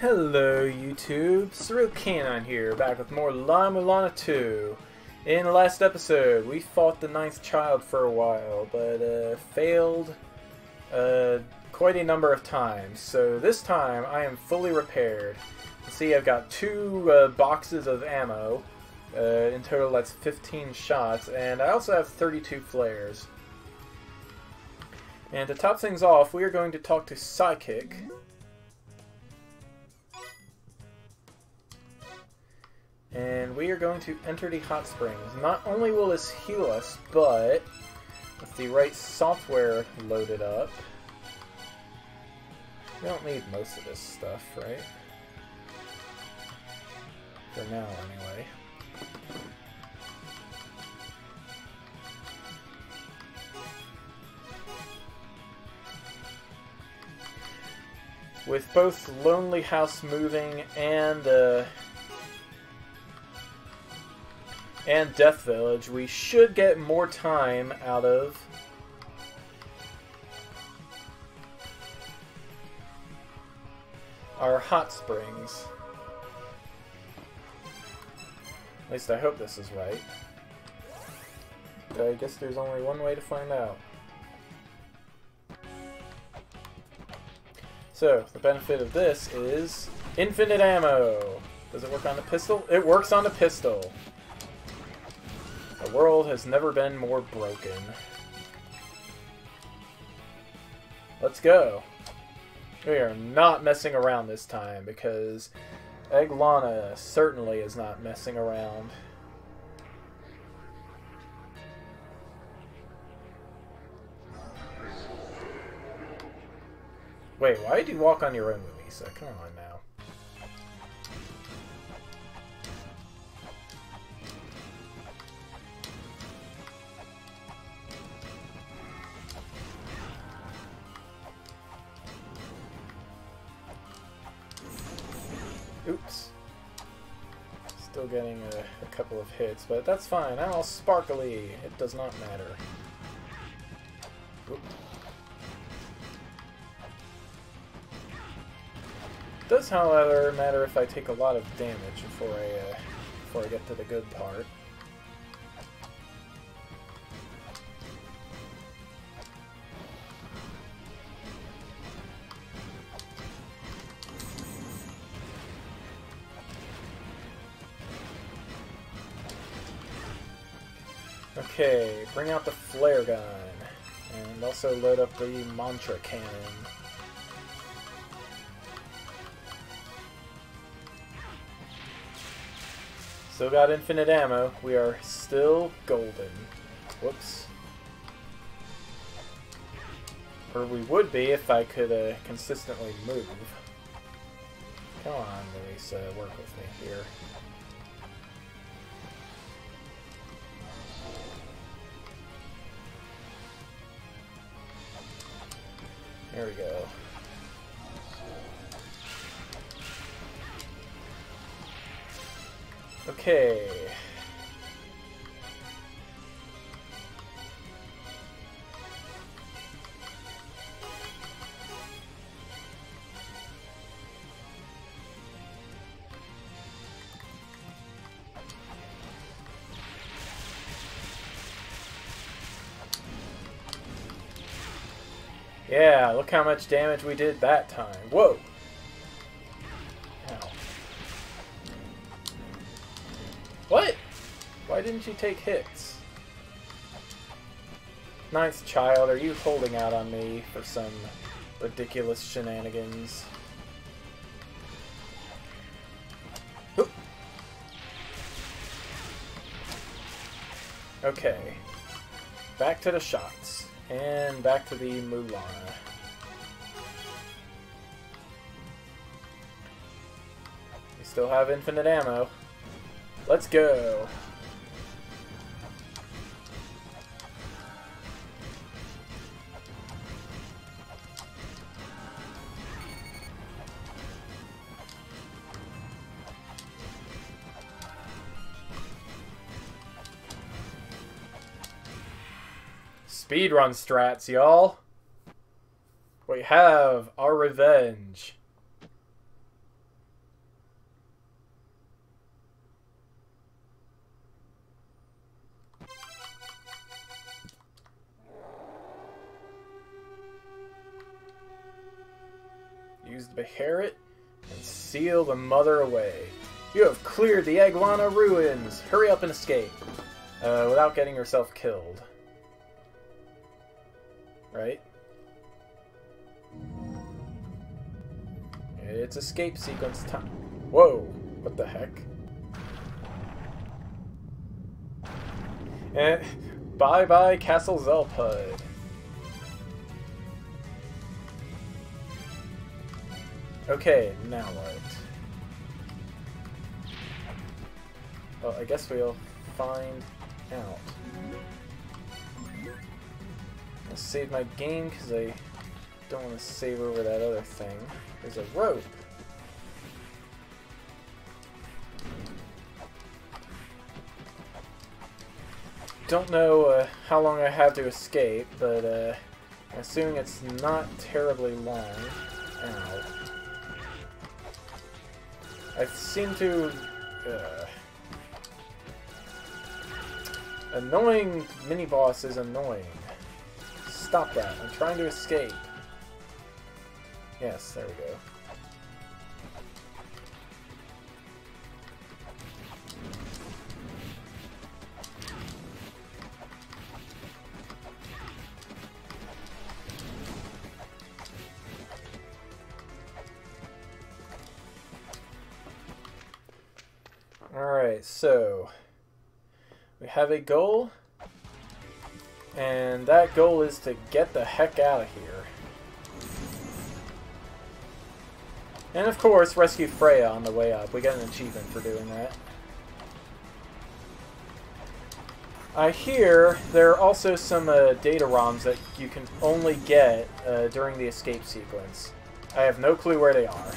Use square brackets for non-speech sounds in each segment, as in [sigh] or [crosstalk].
Hello YouTube, Surreal Canine here, back with more La Mulana 2. In the last episode, we fought the ninth child for a while, but uh, failed uh, quite a number of times. So this time, I am fully repaired. See, I've got two uh, boxes of ammo. Uh, in total, that's 15 shots, and I also have 32 flares. And to top things off, we are going to talk to Psychic. And we are going to enter the hot springs. Not only will this heal us, but with the right software loaded up, we don't need most of this stuff, right? For now, anyway. With both Lonely House moving and uh, and Death Village, we should get more time out of our hot springs. At least I hope this is right. But I guess there's only one way to find out. So, the benefit of this is infinite ammo. Does it work on the pistol? It works on the pistol. The world has never been more broken. Let's go. We are not messing around this time because Eglana certainly is not messing around. Wait, why do you walk on your own, Lumisa? Come on now. Hits, but that's fine. I'm all sparkly. It does not matter. Oop. does, however, matter if I take a lot of damage before I uh, before I get to the good part. Bring out the flare gun, and also load up the mantra cannon. Still got infinite ammo. We are still golden. Whoops. Or we would be if I could uh, consistently move. Come on, Luis, uh, work with me here. There we go. Okay. Yeah, look how much damage we did that time. Whoa! Ow. What? Why didn't you take hits? Ninth child, are you holding out on me for some ridiculous shenanigans? Okay. Back to the shots. And back to the Mulana. We still have infinite ammo. Let's go. Speedrun strats, y'all. We have our revenge. Use the Beherit and seal the mother away. You have cleared the Eglana ruins! Hurry up and escape! Uh, without getting yourself killed. Right? It's escape sequence time. Whoa! What the heck? Eh, and bye bye Castle Zelpud. Okay, now what? Well, I guess we'll find out. I'll save my game because I don't want to save over that other thing. There's a rope. Don't know uh, how long I have to escape, but uh, I'm assuming it's not terribly long. Ow. I seem to... Uh, annoying mini-boss is annoying. Stop that. I'm trying to escape. Yes, there we go. Alright, so we have a goal, and that goal is to get the heck out of here. And of course, rescue Freya on the way up. We got an achievement for doing that. I hear there are also some uh, data ROMs that you can only get uh, during the escape sequence. I have no clue where they are.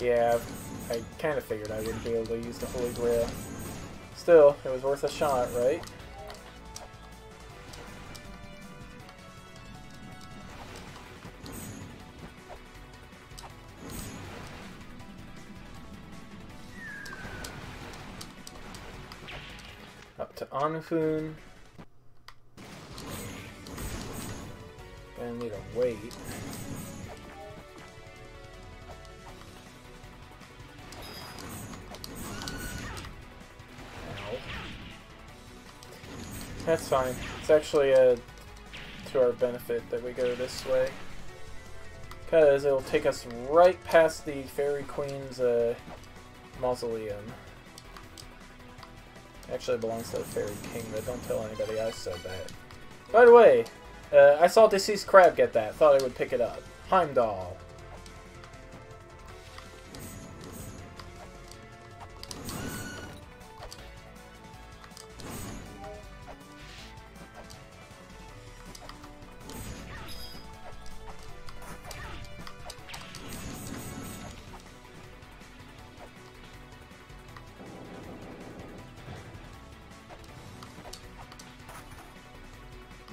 Yeah, I kind of figured I wouldn't be able to use the Holy Grail. Still, it was worth a shot, right? Up to Annwfn. That's fine. It's actually uh, to our benefit that we go this way. Because it'll take us right past the Fairy Queen's uh, mausoleum. Actually, belongs to the Fairy King, but don't tell anybody I said that. By the way, uh, I saw Deceased Crab get that. Thought I would pick it up. Heimdall.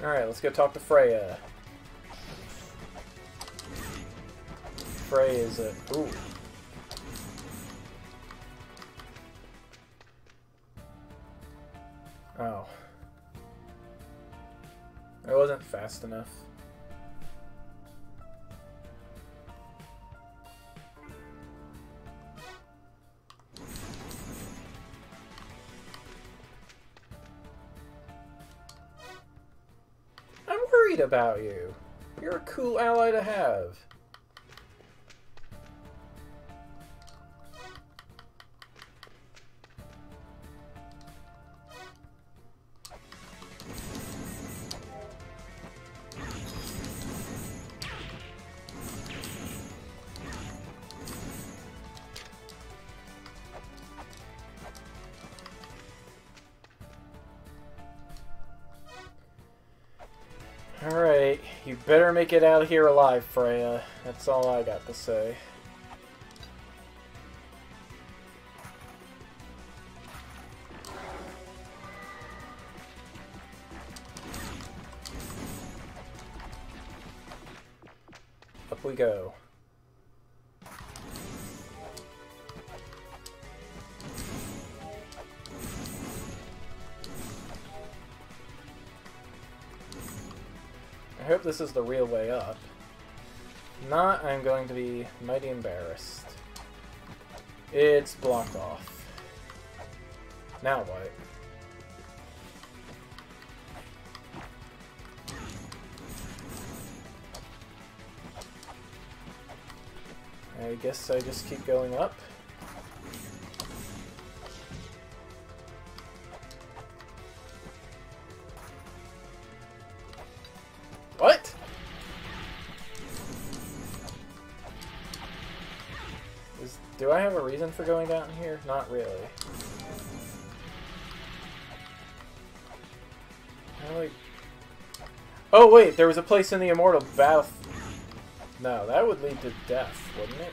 Alright, let's go talk to Freya. Freya is a... Ooh. Oh. It wasn't fast enough. About you. You're a cool ally to have. It out of here alive, Freya. That's all I got to say. Up we go. This is the real way up. Not, I'm going to be mighty embarrassed. It's blocked off. Now what? I guess I just keep going up. Reason for going down here? Not really. Oh wait, there was a place in the Immortal Bath no, that would lead to death, wouldn't it?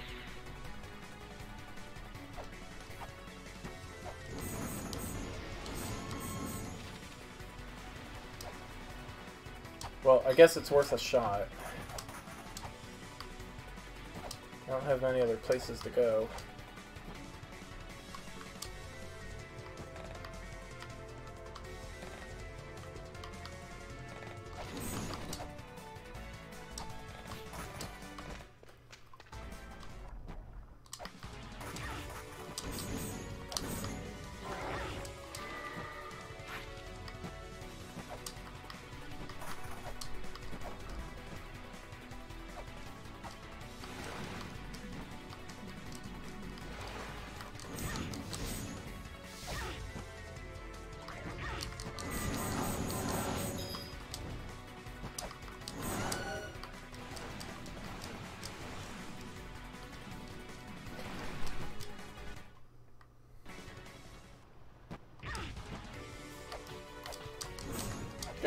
Well, I guess it's worth a shot. I don't have many other places to go.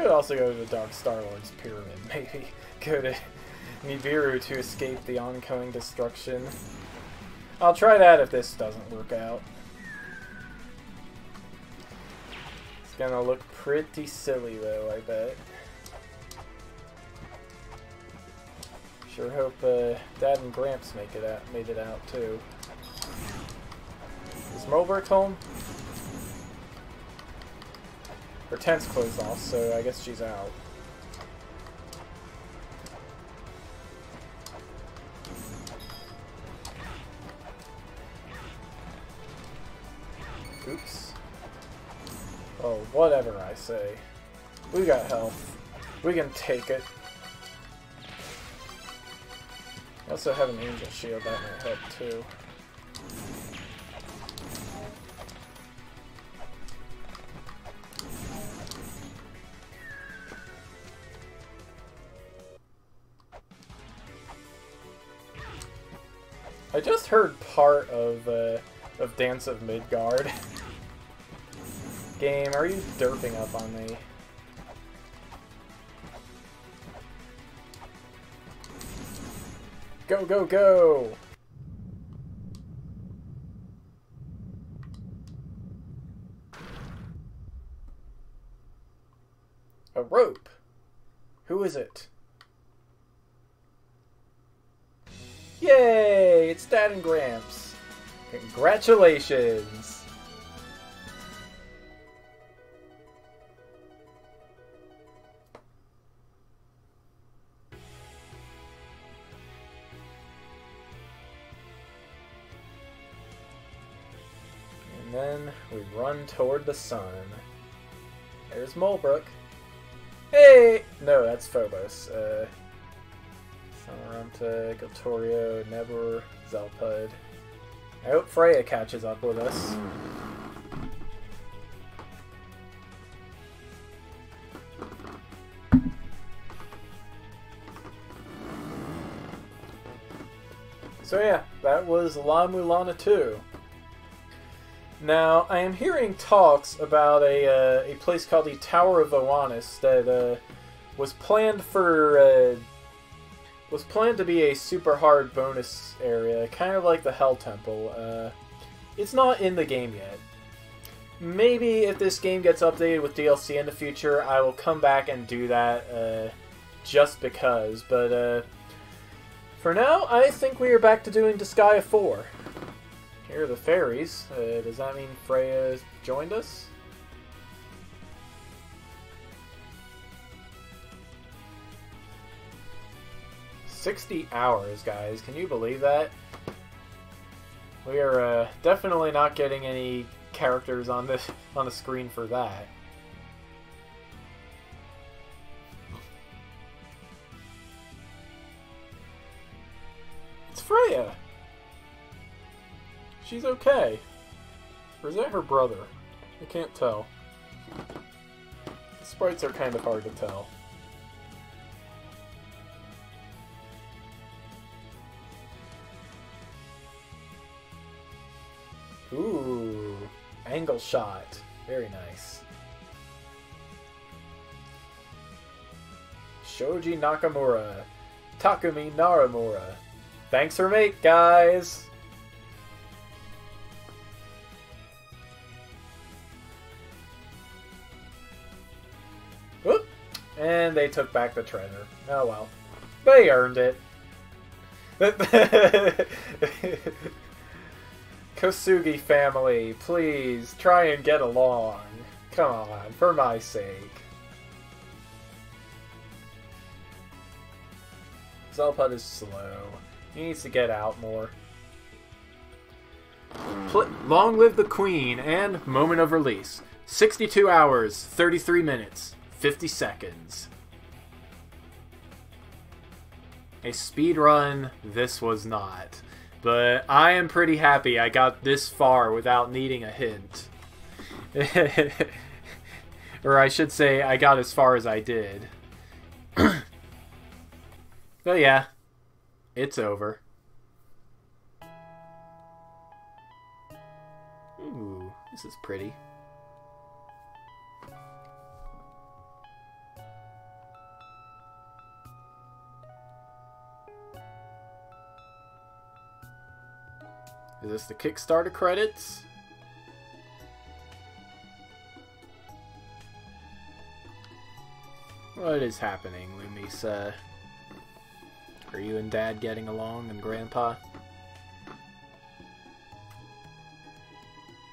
Could also go to the Dark Star Lord's Pyramid, [laughs] maybe. Go to Nibiru to escape the oncoming destruction. I'll try that if this doesn't work out. It's gonna look pretty silly though, I bet. Sure hope uh, Dad and Gramps make it out, made it out too. Is Mulbruk home? Her tent's closed off, so I guess she's out. Oops. Oh, whatever I say. We got health. We can take it. I also have an angel shield that might help too. Just heard part of uh, of Dance of Midgard. Game, are you derping up on me? Go, go, go! A rope. Who is it? Yay! It's Dad and Gramps. Congratulations! And then we run toward the sun. There's Mulbruk. Hey! No, that's Phobos. Uh, Samaranta, Giltoriyo, Nebur, Zelpud. I hope Freya catches up with us. So yeah, that was La Mulana 2. Now, I am hearing talks about a, uh, a place called the Tower of Oannes that uh, was planned for uh, was planned to be a super hard bonus area, kind of like the Hell Temple. Uh, it's not in the game yet. Maybe if this game gets updated with DLC in the future, I will come back and do that uh, just because. But uh, For now, I think we are back to doing Disgaea 4. Here are the fairies. Uh, does that mean Freya joined us? Sixty hours, guys. Can you believe that? We are uh, definitely not getting any characters on this [laughs] on the screen for that. It's Freya. She's okay. Or is that her brother? I can't tell. The sprites are kind of hard to tell. Angle shot. Very nice. Shoji Nakamura. Takumi Naramura. Thanks for mate, guys! Whoop! And they took back the treasure. Oh well. They earned it. [laughs] Kosugi family, please try and get along. Come on, for my sake. Zelpud is slow. He needs to get out more. Pl Long live the Queen and moment of release. 62 hours, 33 minutes, 50 seconds. A speed run, this was not. But I am pretty happy I got this far without needing a hint. [laughs] or I should say, I got as far as I did. [clears throat] but yeah, it's over. Ooh, this is pretty. This the Kickstarter credits? What is happening, Lumisa? Are you and Dad getting along and Grandpa?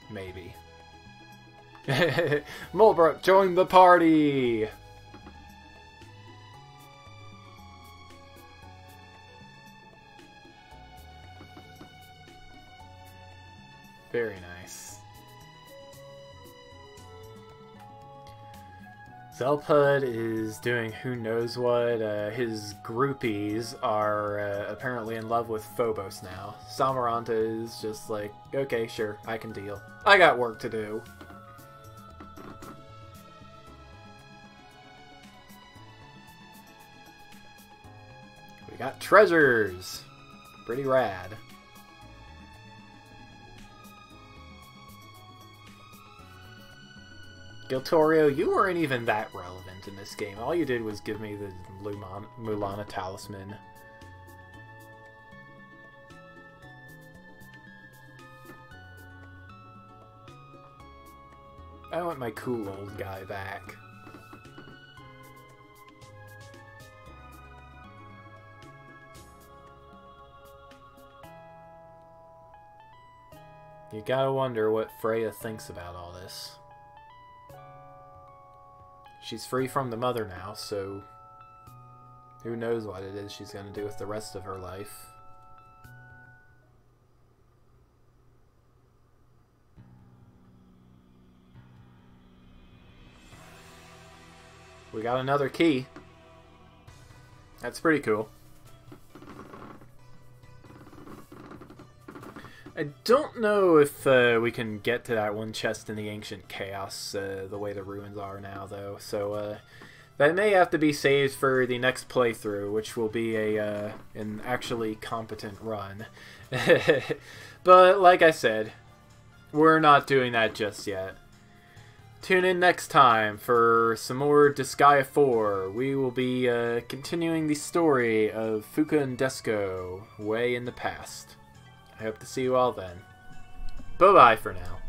Maybe. [laughs] Mulbruk, join the party! Zelpud is doing who knows what. Uh, his groupies are uh, apparently in love with Phobos now. Samaranta is just like, okay, sure, I can deal. I got work to do. We got treasures! Pretty rad. Giltoriyo, you weren't even that relevant in this game. All you did was give me the Luman Mulana talisman. I want my cool old guy back. You gotta wonder what Freya thinks about all this. She's free from the mother now, so who knows what it is she's going to do with the rest of her life. We got another key. That's pretty cool. I don't know if uh, we can get to that one chest in the Ancient Chaos uh, the way the ruins are now, though. So uh, that may have to be saved for the next playthrough, which will be a uh, an actually competent run. [laughs] but like I said, we're not doing that just yet. Tune in next time for some more Disgaea 4. We will be uh, continuing the story of Fuka and Desco way in the past. I hope to see you all then. Bye-bye for now.